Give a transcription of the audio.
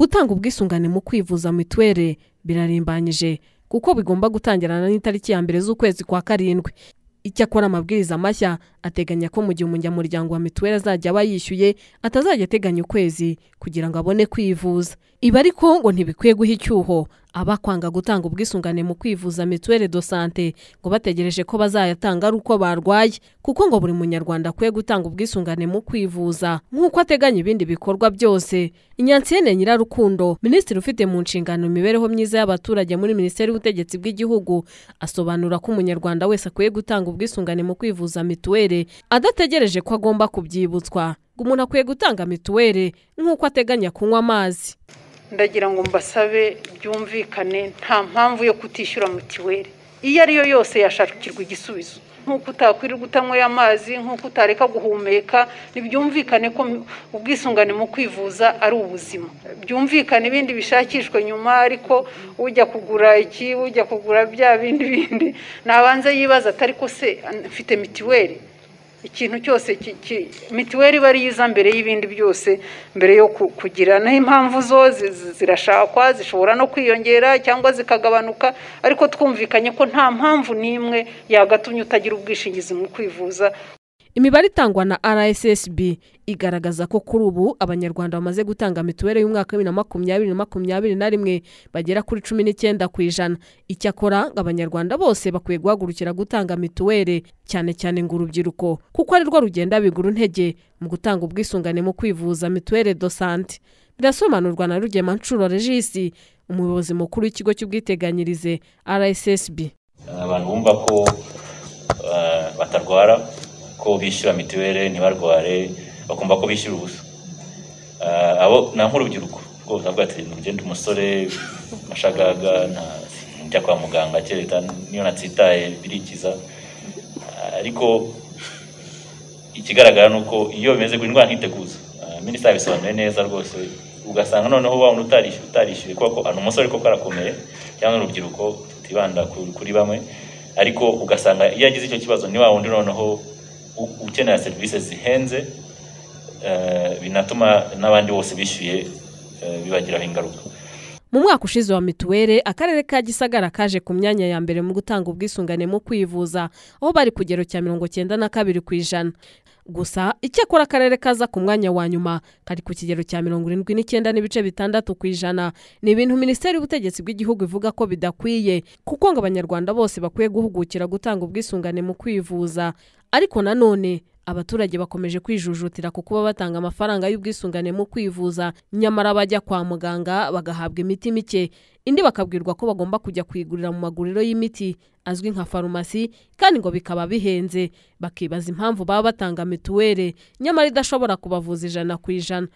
gutanga ubwisungane mu kwivuza mituweli birarimbanyije kuko bigomba gutangirana n'itariki ya mbere z'ukwezi kwa karindwi. Icyakora amabwiriza mashya ateganya ko mu gihe umunyamuryango wa mituweli azajya aba yishyuye atazajya ateganya ukwezi kugira ngo abone kwivuza. Ibi ariko ngo ntibikwiye guha icyuho aba kwanga gutanga ubwisungane mu kwivuza mituweli do sante ngo bategereje ko bazayatanga ari uko barwaye kuko ngo buri munyarwanda akwiye gutanga ubwisungane mu kwivuza. Nk'uko ateganya ibindi bikorwa byose inyansiyene nyirarukundo minisitiri ufite mu nshingano imibereho myiza y'abaturage muri minisiteri y'ubutegetsi bw'igihugu asobanura ko umunyarwanda wese akwiye gutanga ubwisungane mu kwivuza mituweli adategereje ko agomba kubyibutswa. Umuntu akwiye gutanga mituweli nk'uko ateganya kunywa amazi. Ndagira ngo mbasabe byumvikane nta mpamvu yo kutishyura mituweli iyo ari yo yose yashakirwa igisubizo. Nk'uko utakwirirwa utanyweye amazi nk'uko utareka guhumeka ntibyumvikane ko ubwisungane mu kwivuza ari ubuzima. Byumvikane ibindi bishakishwe nyuma ariko ujya kugura iki ujya kugura bya bindi bindi. Nabanza yibaza atari ko se mfite mituweli ikintu cyose mituweli iba ari iza mbere y'ibindi byose mbere yo kugira. Impamvu zo zirashakwa zishobora no kwiyongera cyangwa zikagabanuka ariko twumvikanye ko nta mpamvu n'imwe yagatumye utagira ubwishingizi mu kwivuza imibare itangwa na rssb igaragaza ko kuri ubu abanyarwanda bamaze gutanga mituweli y'umwaka wa bibiri na makumyabiri na makumyabiri na rimwe bagera kuri cumi n'icyenda ku ijana. Icyakora ngo abanyarwanda bose bakwiye guhagurukira gutanga mituweli cyane cyane ngo urubyiruko kuko ari rwo rugenda bigura intege mu gutanga ubwisungane mu kwivuza mituweli do sante birasobanurwa na rugema nshuro regisi umuyobozi mukuru w'ikigo cy'ubwiteganyirize rssb abantu bumva ko batarwara. Ko bishyura mituweli ntibarware bakumva ko bishyura ubusa. Abo ni nk'urubyiruko rwose avuga ati ntugende umusore mashagaga njya kwa muganga kereka niyo natsitaye birikiza. Ariko ikigaragara ni uko iyo bimeze ngo indwara ntiteguza minisitiri yabisobanuye neza rwose ugasanga noneho wa wundi utarishyuye kuko ni umusore koko arakomeye cyangwa n'urubyiruko tutibanda kuri bamwe ariko ugasanga iyo agize icyo kibazo ni wa wundi noneho ukenera serivisi zihenze binatuma n'abandi bose bishyuye bibagiraho ingaruka. Mu mwaka ushize wa mituweli akarere ka gisagara kaje ku myanya ya mbere mu gutanga ubwisungane mu kwivuza aho bari ku kigero cya mirongo cyenda na kabiri ku ijana. Gusa icyakora akarere kaza ku mwanya wa nyuma kari ku kigero cya mirongo irindwi n'icyenda n'ibice bitandatu ku ijana. Ni ibintu minisiteri y'ubutegetsi bw'igihugu ivuga ko bidakwiye kuko ngo abanyarwanda bose bakwiye guhugukira gutanga ubwisungane mu kwivuza. Ariko nanone abaturage bakomeje kwijujutira ku kuba batanga amafaranga y'ubwisungane mu kwivuza. Nyamara bajya kwa muganga bagahabwa imiti mike. Indi bakabwirwa ko bagomba kujya kuyigurira mu maguriro y'imiti azwi nka farumasi kandi ngo bikaba bihenze. Bakibaza impamvu baba batanga mituweli nyamara idashobora kubavuza ijana ku ijana.